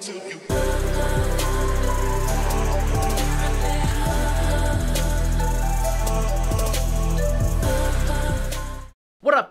till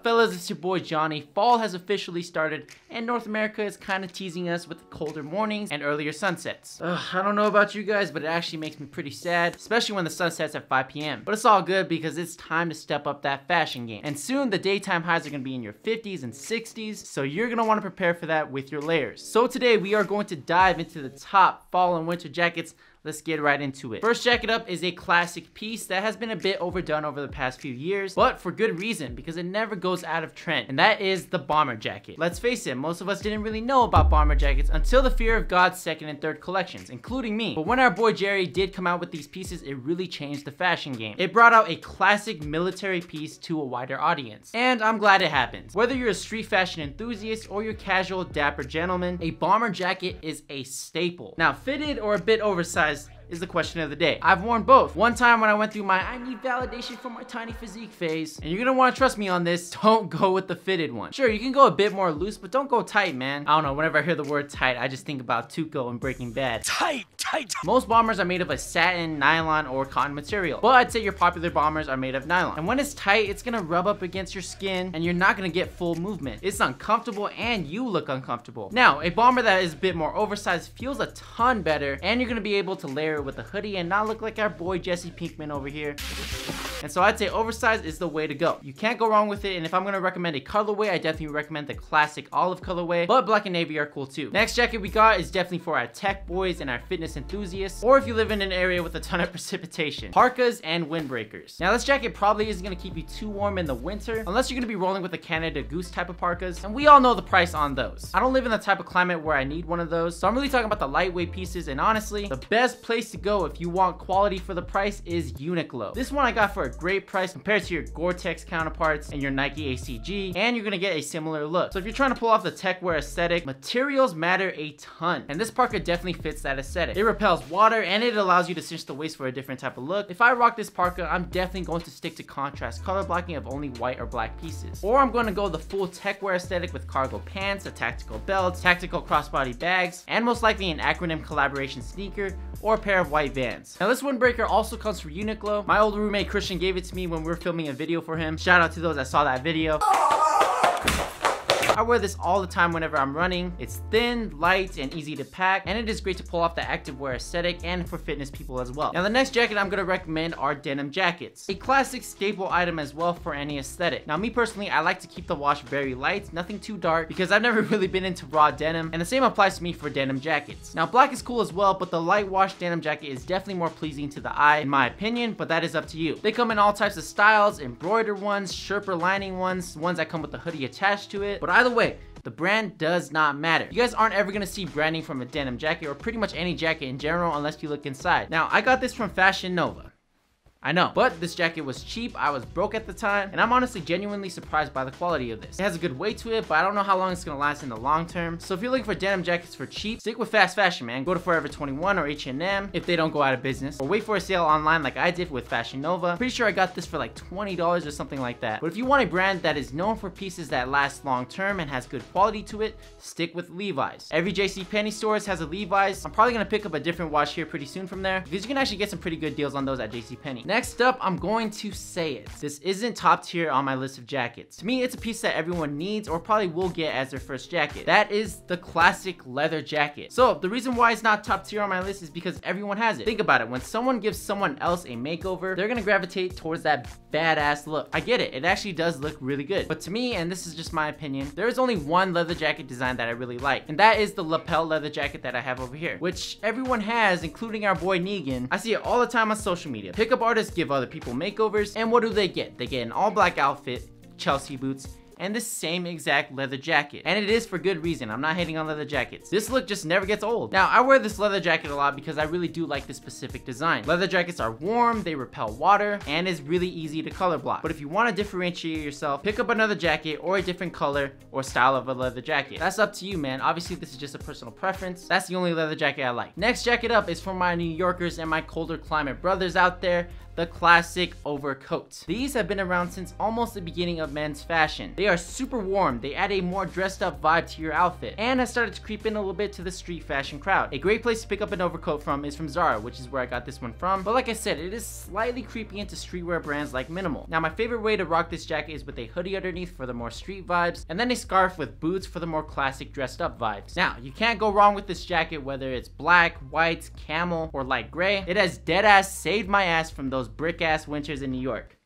fellas? It's your boy Johnny. Fall has officially started, and North America is kind of teasing us with colder mornings and earlier sunsets. Ugh, I don't know about you guys, but it actually makes me pretty sad, especially when the sun sets at 5 p.m. But it's all good because it's time to step up that fashion game. And soon, the daytime highs are gonna be in your 50s and 60s, so you're gonna wanna prepare for that with your layers. So today, we are going to dive into the top fall and winter jackets let's get right into it. First jacket up is a classic piece that has been a bit overdone over the past few years, but for good reason because it never goes out of trend, and that is the bomber jacket. Let's face it, most of us didn't really know about bomber jackets until the Fear of God's second and third collections, including me. But when our boy Jerry did come out with these pieces, it really changed the fashion game. It brought out a classic military piece to a wider audience, and I'm glad it happened. Whether you're a street fashion enthusiast or your casual dapper gentleman, a bomber jacket is a staple. Now, fitted or a bit oversized is the question of the day. I've worn both. One time when I went through my I need validation for my tiny physique phase, and you're gonna wanna trust me on this, don't go with the fitted one. Sure, you can go a bit more loose, but don't go tight, man. I don't know, whenever I hear the word tight, I just think about Tuco and Breaking Bad. Tight, tight. Most bombers are made of a satin, nylon, or cotton material, but I'd say your popular bombers are made of nylon. And when it's tight, it's gonna rub up against your skin, and you're not gonna get full movement. It's uncomfortable, and you look uncomfortable. Now, a bomber that is a bit more oversized feels a ton better, and you're gonna be able to layer it with a hoodie and not look like our boy Jesse Pinkman over here. And so I'd say oversized is the way to go. You can't go wrong with it, and if I'm gonna recommend a colorway, I definitely recommend the classic olive colorway, but black and navy are cool too. Next jacket we got is definitely for our tech boys and our fitness enthusiasts, or if you live in an area with a ton of precipitation. Parkas and windbreakers. Now this jacket probably isn't gonna keep you too warm in the winter, unless you're gonna be rolling with the Canada Goose type of parkas, and we all know the price on those. I don't live in the type of climate where I need one of those, so I'm really talking about the lightweight pieces, and honestly, the best place to go if you want quality for the price is Uniqlo. This one I got for a great price compared to your Gore-Tex counterparts and your Nike ACG, and you're gonna get a similar look. So if you're trying to pull off the tech wear aesthetic, materials matter a ton, and this parka definitely fits that aesthetic. It repels water, and it allows you to cinch the waist for a different type of look. If I rock this parka, I'm definitely going to stick to contrast color blocking of only white or black pieces. Or I'm gonna go the full tech wear aesthetic with cargo pants, a tactical belt, tactical crossbody bags, and most likely an acronym collaboration sneaker, or a pair of white vans. Now this windbreaker also comes from Uniqlo. My old roommate Christian gave it to me when we were filming a video for him. Shout out to those that saw that video. I wear this all the time whenever I'm running. It's thin, light, and easy to pack, and it is great to pull off the activewear aesthetic and for fitness people as well. Now the next jacket I'm gonna recommend are denim jackets. A classic staple item as well for any aesthetic. Now me personally, I like to keep the wash very light, nothing too dark, because I've never really been into raw denim, and the same applies to me for denim jackets. Now black is cool as well, but the light wash denim jacket is definitely more pleasing to the eye in my opinion, but that is up to you. They come in all types of styles, embroidered ones, Sherpa lining ones, ones that come with the hoodie attached to it, but either way, the brand does not matter. You guys aren't ever gonna see branding from a denim jacket or pretty much any jacket in general unless you look inside. Now, I got this from Fashion Nova. I know, but this jacket was cheap, I was broke at the time, and I'm honestly genuinely surprised by the quality of this. It has a good weight to it, but I don't know how long it's gonna last in the long term. So if you're looking for denim jackets for cheap, stick with fast fashion, man. Go to Forever 21 or H&M if they don't go out of business, or wait for a sale online like I did with Fashion Nova. Pretty sure I got this for like $20 or something like that. But if you want a brand that is known for pieces that last long term and has good quality to it, stick with Levi's. Every JCPenney stores has a Levi's. I'm probably gonna pick up a different watch here pretty soon from there, because you can actually get some pretty good deals on those at JCPenney. Next up, I'm going to say it. This isn't top tier on my list of jackets. To me, it's a piece that everyone needs or probably will get as their first jacket. That is the classic leather jacket. So the reason why it's not top tier on my list is because everyone has it. Think about it. When someone gives someone else a makeover, they're gonna gravitate towards that badass look. I get it. It actually does look really good. But to me, and this is just my opinion, there is only one leather jacket design that I really like. And that is the lapel leather jacket that I have over here, which everyone has, including our boy Negan. I see it all the time on social media. Pickup artists give other people makeovers, and what do they get? They get an all black outfit, Chelsea boots, and the same exact leather jacket. And it is for good reason. I'm not hating on leather jackets. This look just never gets old. Now, I wear this leather jacket a lot because I really do like this specific design. Leather jackets are warm, they repel water, and is really easy to color block. But if you want to differentiate yourself, pick up another jacket or a different color or style of a leather jacket. That's up to you, man. Obviously, this is just a personal preference. That's the only leather jacket I like. Next jacket up is for my New Yorkers and my colder climate brothers out there the classic overcoat. These have been around since almost the beginning of men's fashion. They are super warm, they add a more dressed up vibe to your outfit, and has started to creep in a little bit to the street fashion crowd. A great place to pick up an overcoat from is from Zara, which is where I got this one from, but like I said, it is slightly creeping into streetwear brands like Minimal. Now my favorite way to rock this jacket is with a hoodie underneath for the more street vibes, and then a scarf with boots for the more classic dressed up vibes. Now, you can't go wrong with this jacket whether it's black, white, camel, or light gray. It has dead ass saved my ass from those brick ass winters in New York.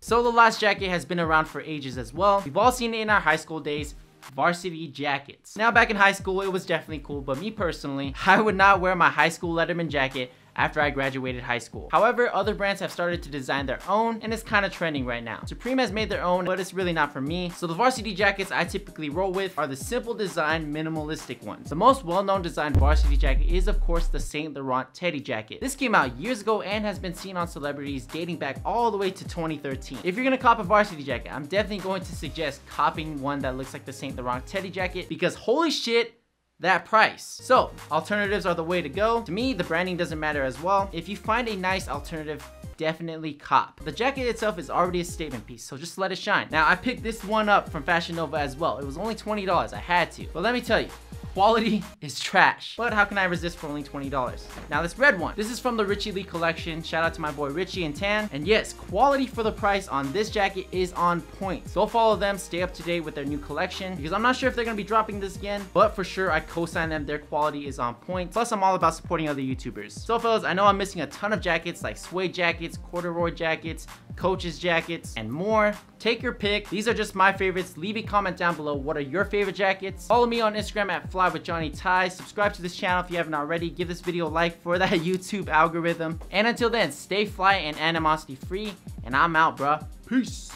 So the last jacket has been around for ages as well. We've all seen it in our high school days, varsity jackets. Now back in high school, it was definitely cool, but me personally, I would not wear my high school Letterman jacket after I graduated high school. However, other brands have started to design their own and it's kind of trending right now. Supreme has made their own, but it's really not for me. So the varsity jackets I typically roll with are the simple design, minimalistic ones. The most well-known design varsity jacket is of course the Saint Laurent Teddy jacket. This came out years ago and has been seen on celebrities dating back all the way to 2013. If you're gonna cop a varsity jacket, I'm definitely going to suggest copying one that looks like the Saint Laurent Teddy jacket because holy shit, that price. So alternatives are the way to go. To me, the branding doesn't matter as well. If you find a nice alternative, definitely cop. The jacket itself is already a statement piece, so just let it shine. Now, I picked this one up from Fashion Nova as well. It was only $20, I had to. But let me tell you, quality is trash. But how can I resist for only $20? Now this red one, this is from the Richie Le collection. Shout out to my boy Richie and Tan. And yes, quality for the price on this jacket is on point. So follow them, stay up to date with their new collection because I'm not sure if they're gonna be dropping this again, but for sure I co-sign them. Their quality is on point. Plus I'm all about supporting other YouTubers. So fellas, I know I'm missing a ton of jackets like suede jackets, corduroy jackets, coaches jackets, and more. Take your pick. These are just my favorites. Leave a comment down below. What are your favorite jackets? Follow me on Instagram at Fly with Johnny. Subscribe to this channel if you haven't already. Give this video a like for that YouTube algorithm. And until then, stay fly and animosity free. And I'm out, bruh. Peace.